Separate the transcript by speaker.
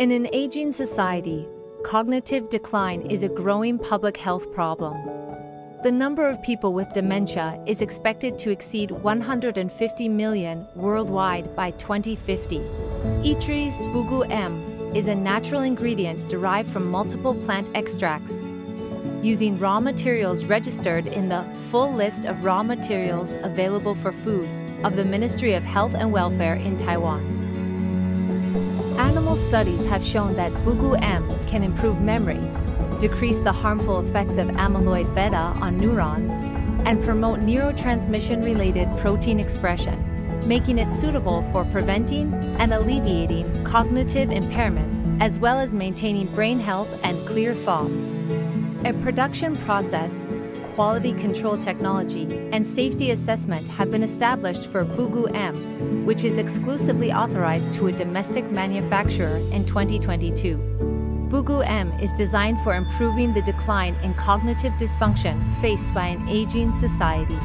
Speaker 1: In an aging society, cognitive decline is a growing public health problem. The number of people with dementia is expected to exceed 150 million worldwide by 2050. ITRI's Bugu M is a natural ingredient derived from multiple plant extracts. Using raw materials registered in the full list of raw materials available for food of the Ministry of Health and Welfare in Taiwan. Animal studies have shown that Bugu M can improve memory, decrease the harmful effects of amyloid beta on neurons, and promote neurotransmission-related protein expression, making it suitable for preventing and alleviating cognitive impairment, as well as maintaining brain health and clear thoughts. A production process quality control technology, and safety assessment have been established for Bugu M, which is exclusively authorized to a domestic manufacturer in 2022. Bugu M is designed for improving the decline in cognitive dysfunction faced by an aging society.